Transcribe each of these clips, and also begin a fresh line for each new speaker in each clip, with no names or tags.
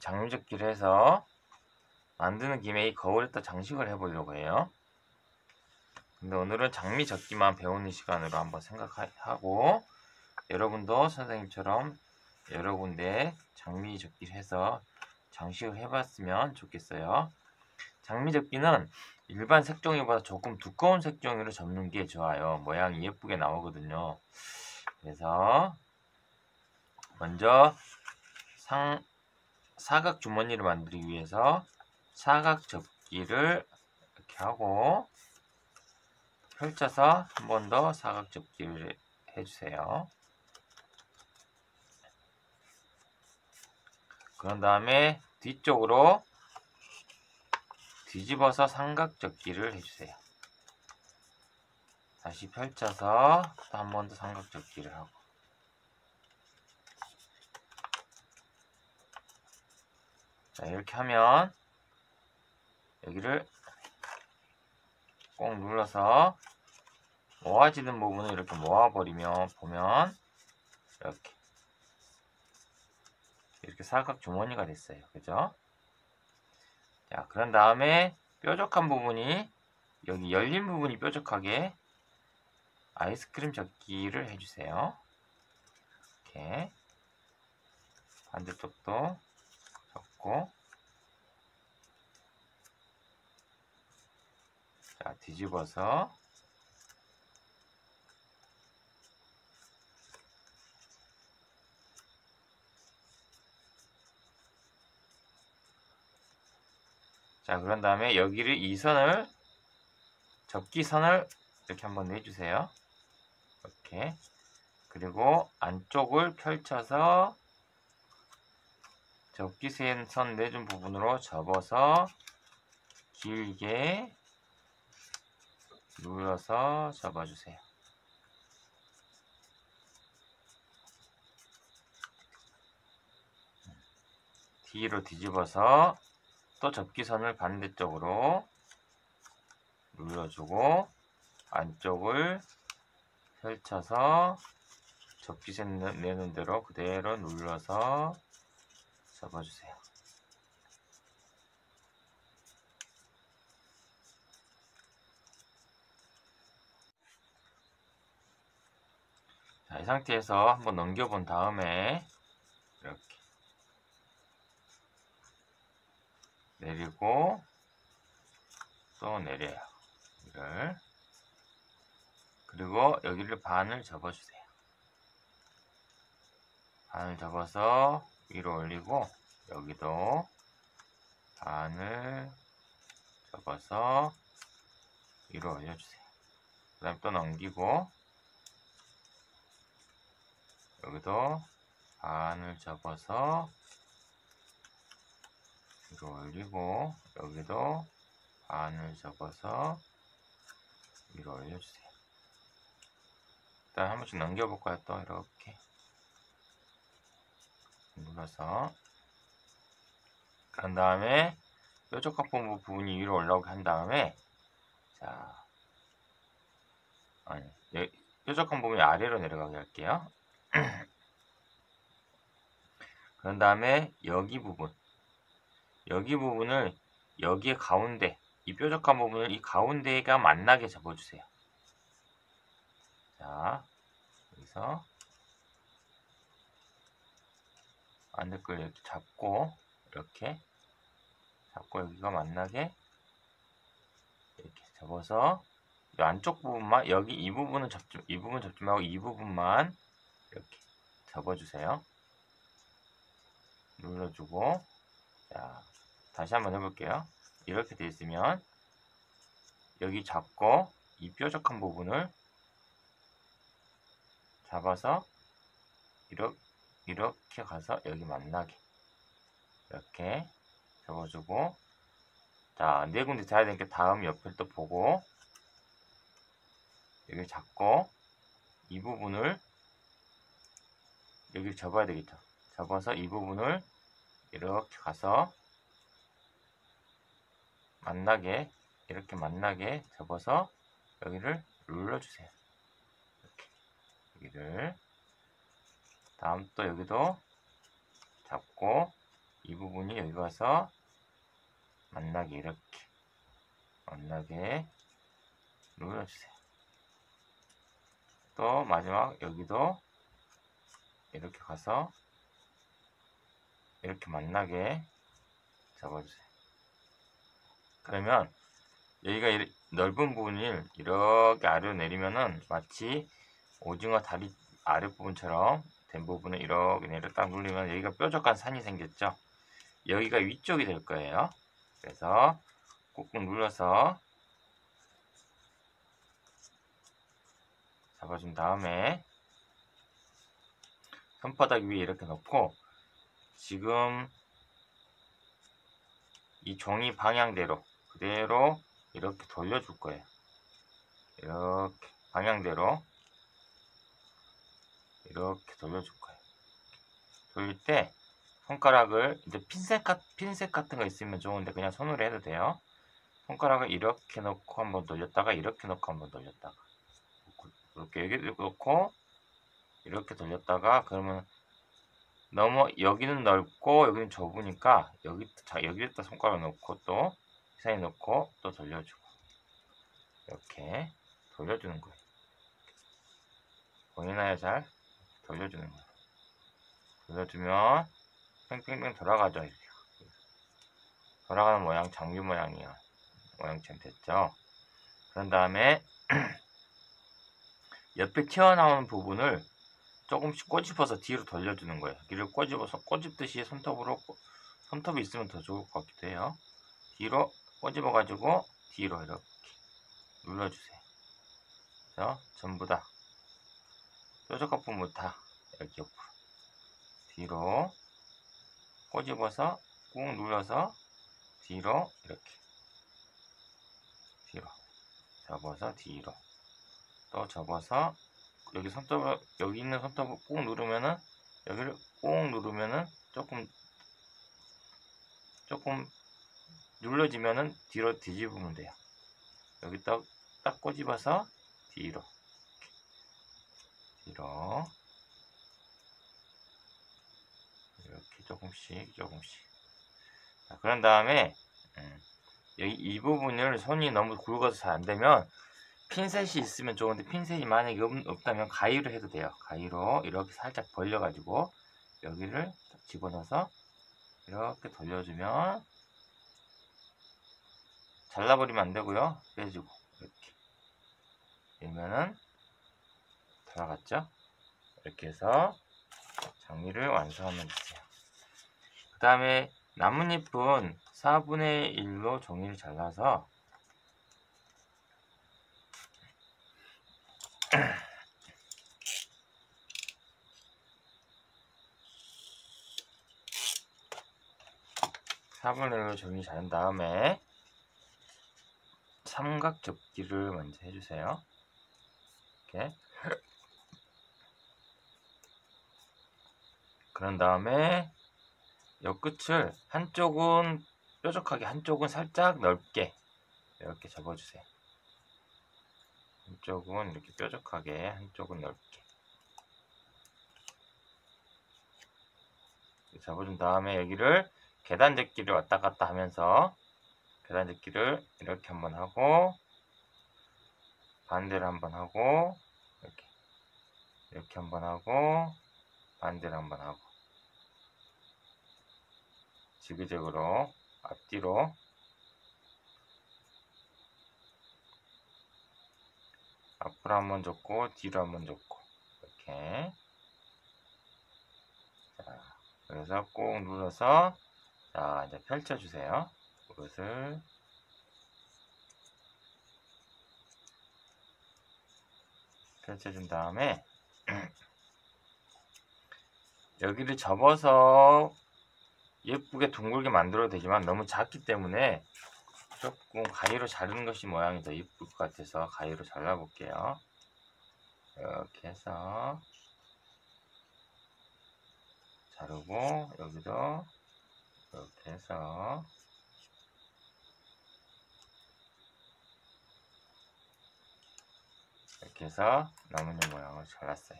장미접기를 해서 만드는 김에 이 거울에다 장식을 해보려고 해요. 근데 오늘은 장미접기만 배우는 시간으로 한번 생각하고 여러분도 선생님처럼 여러 군데 장미접기를 해서 장식을 해봤으면 좋겠어요. 장미접기는 일반 색종이보다 조금 두꺼운 색종이로 접는 게 좋아요. 모양이 예쁘게 나오거든요. 그래서 먼저 상, 사각 주머니를 만들기 위해서 사각 접기를 이렇게 하고 펼쳐서 한 번 더 사각 접기를 해주세요. 그런 다음에 뒤쪽으로 뒤집어서 삼각 접기를 해주세요. 다시 펼쳐서 또 한 번 더 삼각 접기를 하고 자 이렇게 하면 여기를 꼭 눌러서 모아지는 부분을 이렇게 모아버리면 보면 이렇게 이렇게 사각 주머니가 됐어요. 그죠? 자, 그런 다음에 뾰족한 부분이 여기 열린 부분이 뾰족하게 아이스크림 접기를 해주세요. 이렇게 반대쪽도 접고 자 뒤집어서. 자 그런 다음에 여기를 이 선을 접기선을 이렇게 한번 내주세요. 이렇게. 그리고 안쪽을 펼쳐서 접기선 내준 부분으로 접어서 길게 눌러서 접어주세요. 뒤로 뒤집어서 또 접기선을 반대쪽으로 눌러주고 안쪽을 펼쳐서 접기선 내는 대로 그대로 눌러서 접어주세요. 자, 이 상태에서 한번 넘겨본 다음에 이렇게 내리고 또 내려요. 이를 그리고 여기를 반을 접어주세요. 반을 접어서 위로 올리고 여기도 반을 접어서 위로 올려주세요. 그 다음 또 넘기고 여기도 반을 접어서 위로 올리고 여기도 반을 접어서 위로 올려주세요. 일단 한 번씩 넘겨볼까요? 또 이렇게 눌러서 그런 다음에 뾰족한 부분이 위로 올라오게 한 다음에 자 아니 뾰족한 부분이 아래로 내려가게 할게요. 그런 다음에 여기 부분 여기 부분을 여기에 가운데 이 뾰족한 부분을 이 가운데가 만나게 접어주세요. 자 여기서 안될 걸 이렇게 잡고 이렇게 잡고 여기가 만나게 이렇게 접어서 이 안쪽 부분만 여기 이 부분은 접지 이 부분 접지 말고 이 부분만 이렇게 접어주세요. 눌러주고 자 다시 한번 해볼게요. 이렇게 되어 있으면 여기 잡고 이 뾰족한 부분을 잡아서 이렇게 이렇게 가서 여기 만나게 이렇게 접어주고. 자네 군데 자야 되니까 다음 옆을 또 보고. 여기 잡고 이 부분을 여기 접어야 되겠죠. 접어서 이 부분을 이렇게 가서 만나게 이렇게 만나게 접어서 여기를 눌러주세요. 이렇게. 여기를 다음 또 여기도 잡고 이 부분이 여기 가서 만나게 이렇게 만나게 눌러주세요. 또 마지막 여기도 이렇게 가서 이렇게 만나게 잡아주세요. 그러면 여기가 넓은 부분을 이렇게 아래로 내리면은 마치 오징어 다리 아랫부분처럼 된 부분을 이렇게 내려 딱 눌리면 여기가 뾰족한 산이 생겼죠. 여기가 위쪽이 될 거예요. 그래서 꾹꾹 눌러서 잡아준 다음에 손바닥 위에 이렇게 놓고 지금 이 종이 방향대로 그대로 이렇게 돌려줄 거예요. 이렇게 방향대로 이렇게 돌려줄 거예요. 돌릴 때 손가락을 이제 핀셋, 같, 핀셋 같은 거 있으면 좋은데 그냥 손으로 해도 돼요. 손가락을 이렇게 놓고 한번 돌렸다가 이렇게 놓고 한번 돌렸다가 이렇게 여기 놓고 이렇게 돌렸다가 그러면 너무 여기는 넓고 여기는 좁으니까 여기 자 여기에다 손가락 놓고 또 사이에 놓고 또 돌려주고 이렇게 돌려주는 거예요. 보이나요 잘? 돌려주는 거예요. 돌려주면 뺑뺑뺑 돌아가죠 이렇게 돌아가는 모양 장비 모양이요 모양처럼 됐죠. 그런 다음에 옆에 튀어나오는 부분을 조금씩 꼬집어서 뒤로 돌려주는 거예요. 뒤를 꼬집어서 꼬집듯이 손톱으로 손톱이 있으면 더 좋을 것 같기도 해요. 뒤로 꼬집어 가지고 뒤로 이렇게 눌러주세요. 그래서 전부 다 다 여기 옆으로. 뒤로 꼬집어서 꾹 눌러서 뒤로 이렇게. 뒤로. 접어서 뒤로. 또 접어서 여기 손톱을 여기 있는 손톱을 꾹 누르면은 여기를 꾹 누르면은 조금 조금 눌러지면은 뒤로 뒤집으면 돼요. 여기 딱, 딱 꼬집어서 뒤로 뒤로 이렇게 조금씩 조금씩. 자, 그런 다음에 음, 여기 이 부분을 손이 너무 굵어서 잘 안되면 핀셋이 있으면 좋은데 핀셋이 만약에 없, 다면 가위로 해도 돼요. 가위로 이렇게 살짝 벌려 가지고 여기를 집어넣어서 이렇게 돌려주면 잘라버리면 안되고요. 빼주고 이렇게. 이러면은 돌아갔죠? 이렇게 해서 정리를 완수하면 됐어요. 그 다음에 나뭇잎은 4분의 1로 종이를 잘라서 사분의 1로 종이 자른 다음에 삼각 접기를 먼저 해주세요. 이렇게 그런 다음에 이 끝을 한쪽은 뾰족하게 한쪽은 살짝 넓게 이렇게 접어주세요. 한쪽은 이렇게 뾰족하게 한쪽은 넓게 접어준 다음에 여기를 계단 접기를 왔다 갔다 하면서 계단 접기를 이렇게 한번 하고 반대를 한번 하고 이렇게 이렇게 한번 하고 반대를 한번 하고 지그재그로 앞뒤로. 앞으로 한번 줬고 뒤로 한번 줬고. 이렇게. 자 그래서 꼭 눌러서 자 이제 펼쳐주세요. 이것을. 펼쳐준 다음에 여기를 접어서 예쁘게 둥글게 만들어도 되지만 너무 작기 때문에 조금 가위로 자르는 것이 모양이 더 예쁠 것 같아서 가위로 잘라 볼게요. 이렇게 해서 자르고 여기도 이렇게 해서 이렇게 해서 나뭇잎 모양을 잘랐어요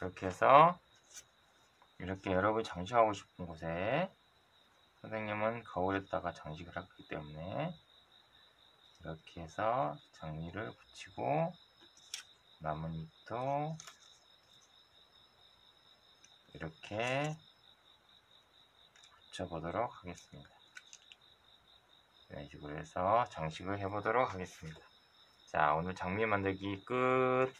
그렇게 해서 이렇게 여러분이 장식하고 싶은 곳에 선생님은 거울에다가 장식을 했기 때문에 이렇게 해서 장미를 붙이고 나뭇잎도 이렇게 붙여보도록 하겠습니다. 이런 식으로 해서 장식을 해보도록 하겠습니다. 자, 오늘 장미 만들기 끝.